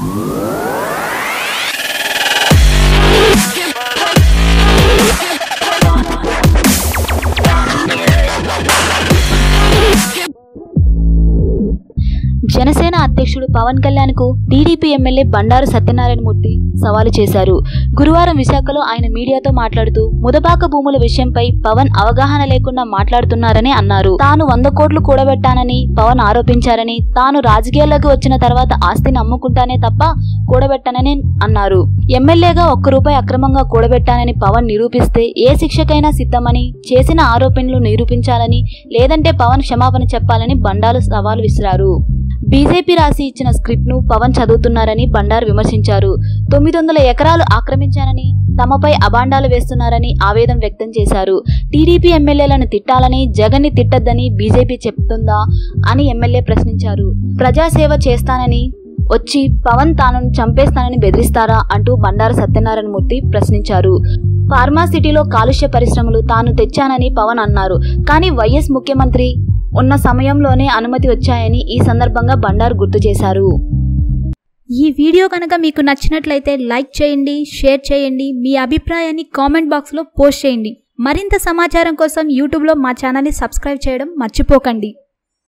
Música Janasena అధ్యక్షుడు పవన్ కళ్యాణ్కు TDP MLA Bandaru Satyanarayana Murthy సవాలు చేశారు. గురువారం విశాఖలో ఆయన మీడియాతో మాట్లాడుతూ ముదబాక భూముల విషయంపై పవన్ అవగాహన లేకుండా మాట్లాడుతున్నారని అన్నారు. తాను వంద కోట్లు కూడబెట్టానని పవన్ ఆరోపించారని తాను రాజకీయాల్లోకి వచ్చిన తర్వాత ఆస్తిని అమ్ముకుంటానే తప్ప కూడబెట్టానని అన్నారు. ఎమ్మెల్యేగా ఒక్క రూపాయి అక్రమంగా కూడబెట్టానని పవన్ నిరూపిస్తే ఏ శిక్షకైనా సిద్ధమని చేసిన ఆరోపణలు నిరూపించాలని లేదంటే పవన్ క్షమాపణ చెప్పాలని బండారు సవాలు విసిరారు. బీజేపీ రాసి ఇచ్చిన స్క్రిప్ట్ను పవన్ చదువుతున్నారని బండారు విమర్శించారు. తొమ్మిది వందల ఎకరాలు ఆక్రమించానని తమపై అబాండాలు వేస్తున్నారని ఆవేదన వ్యక్తం చేశారు. టీడీపీ ఎమ్మెల్యేలను తిట్టాలని జగన్ని తిట్టద్దని బీజేపీ చెప్తుందా అని ఎమ్మెల్యే ప్రశ్నించారు. ప్రజాసేవ చేస్తానని వచ్చి పవన్ తాను చంపేస్తానని బెదిరిస్తారా అంటూ బండారు సత్యనారాయణ మూర్తి ప్రశ్నించారు. ఫార్మాసిటీలో కాలుష్య పరిశ్రమలు తాను తెచ్చానని పవన్ అన్నారు. కానీ వైఎస్ ముఖ్యమంత్రి ఉన్న సమయంలోనే అనుమతి వచ్చాయని ఈ సందర్భంగా బండారు గుర్తు చేశారు. ఈ వీడియో కనుక మీకు నచ్చినట్లయితే లైక్ చేయండి షేర్ చేయండి మీ అభిప్రాయాన్ని కామెంట్ బాక్స్లో పోస్ట్ చేయండి. మరింత సమాచారం కోసం యూట్యూబ్లో మా ఛానల్ని సబ్స్క్రైబ్ చేయడం మర్చిపోకండి.